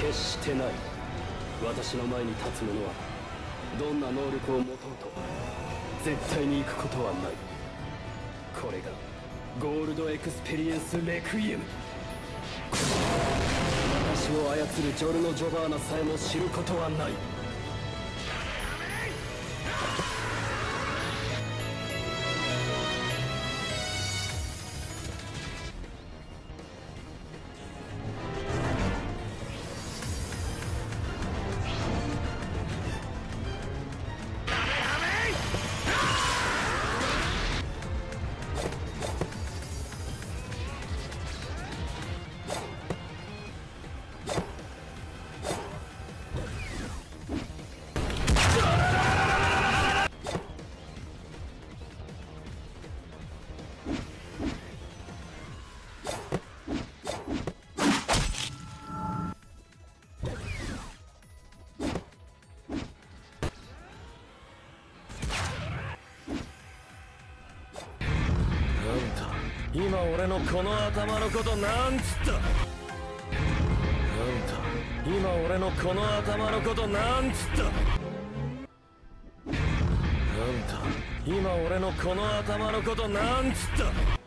決してない。私の前に立つ者はどんな能力を持とうと絶対に行くことはない。これがゴールドエクスペリエンスレクイエム私を操るジョルノ・ジョバーナさえも知ることはない。俺のこの頭のことなんつった？あんた今俺のこの頭のことなんつった？あんた今俺のこの頭のことなんつった？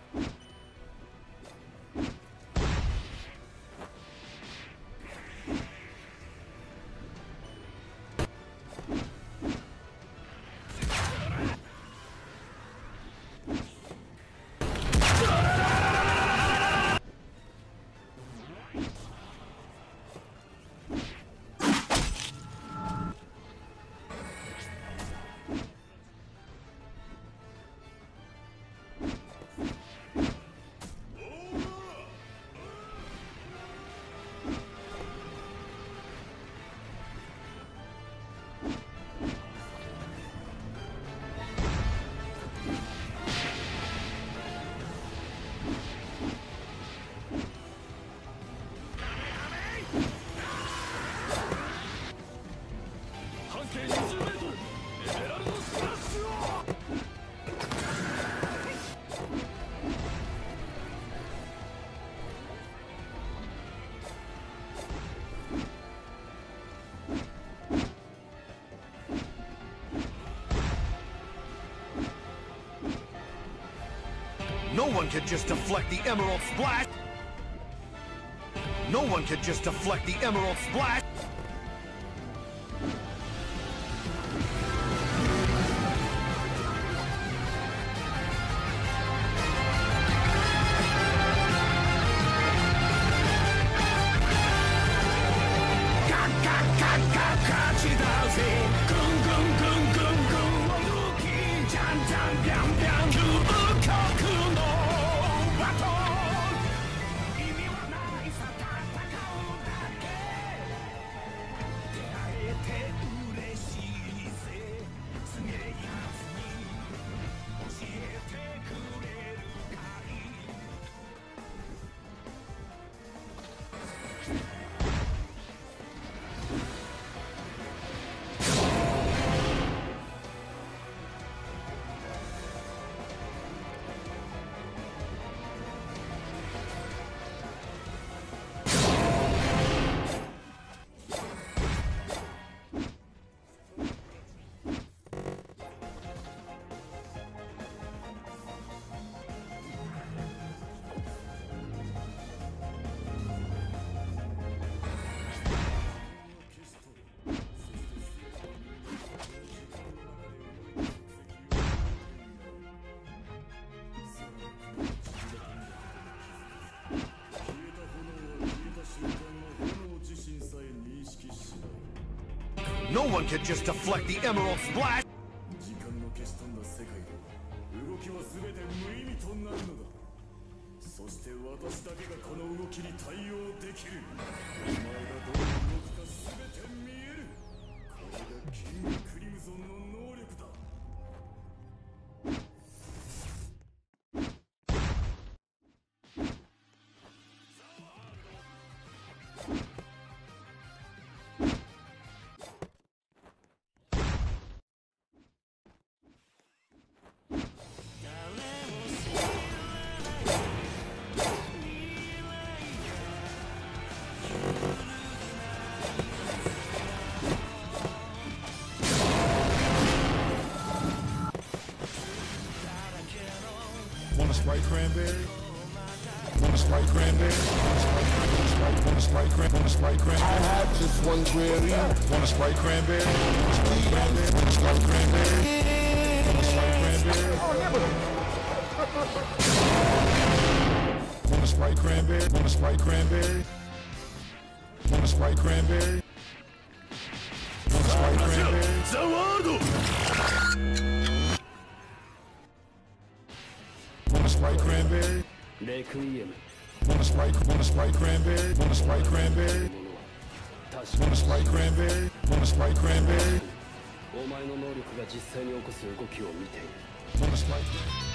Could just deflect the Emerald Splash! No one could just deflect the Emerald Splash! No one can just deflect the Emerald Splash! 時間の消し飛んだ世界では動きは全て無意味となるのだそして私だけがこの動きに対応できる cranberry. One sprite cranberry. One sprite cranberry. One sprite cranberry. I had just one query. One sprite cranberry. One sprite cranberry. One sprite cranberry. One sprite cranberry. Oh, never. Want a sprite cranberry? Want a sprite cranberry? Want a sprite cranberry? Want a sprite cranberry? The world! Sprite Cranberry? Requiem. Wanna Sprite, wanna Sprite Cranberry? Wanna Sprite Cranberry? Wanna Sprite Cranberry? Wanna Sprite Cranberry? お前の能力が実際に起こす動きを見ている。Wanna Sprite Cranberry?